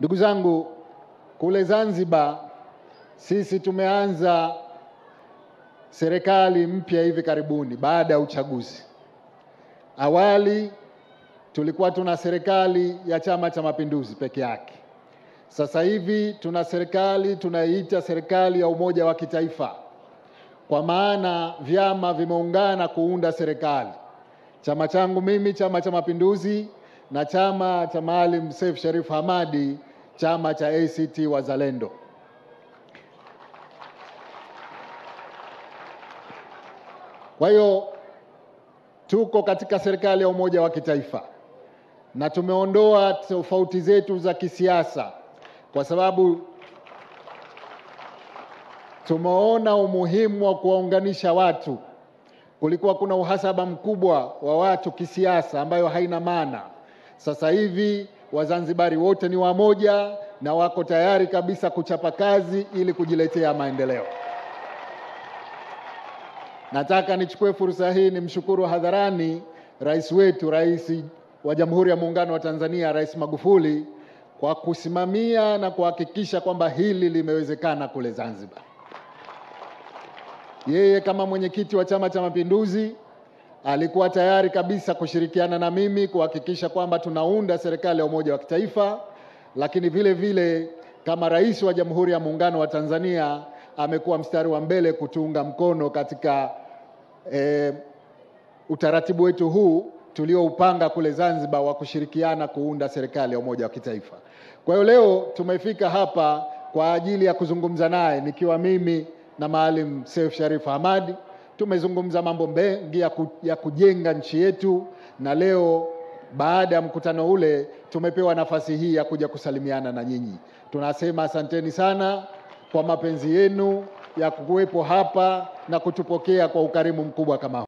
Ndugu zangu, kule Zanzibar sisi tumeanza serikali mpya hivi karibuni baada ya uchaguzi. Awali tulikuwa tuna serikali ya Chama cha Mapinduzi peke yake. Sasa hivi tuna serikali tunaiita serikali ya umoja wa kitaifa, kwa maana vyama vimeungana kuunda serikali. Chama changu mimi, Chama cha Mapinduzi, na chama cha Maalim Seif Sharif Hamadi, chama cha ACT Wazalendo. Kwa hiyo tuko katika serikali ya umoja wa kitaifa na tumeondoa tofauti zetu za kisiasa, kwa sababu tumeona umuhimu wa kuwaunganisha watu. Kulikuwa kuna uhasaba mkubwa wa watu kisiasa, ambayo haina maana. Sasa hivi Wazanzibari wote ni wamoja na wako tayari kabisa kuchapa kazi ili kujiletea maendeleo. Nataka nichukue fursa hii nimshukuru hadharani rais wetu, rais wa Jamhuri ya Muungano wa Tanzania, Rais Magufuli kwa kusimamia na kuhakikisha kwamba hili limewezekana kule Zanzibar. Yeye kama mwenyekiti wa Chama cha Mapinduzi alikuwa tayari kabisa kushirikiana na mimi kuhakikisha kwamba tunaunda serikali ya umoja wa kitaifa, lakini vile vile kama rais wa Jamhuri ya Muungano wa Tanzania amekuwa mstari wa mbele kutuunga mkono katika e, utaratibu wetu huu tulioupanga kule Zanzibar wa kushirikiana kuunda serikali ya umoja wa kitaifa. Kwa hiyo leo tumefika hapa kwa ajili ya kuzungumza naye nikiwa mimi na Maalim Seif Sharif Hamad. Tumezungumza mambo mengi ya, ku, ya kujenga nchi yetu, na leo baada ya mkutano ule tumepewa nafasi hii ya kuja kusalimiana na nyinyi. Tunasema asanteni sana kwa mapenzi yenu ya kuwepo hapa na kutupokea kwa ukarimu mkubwa kama.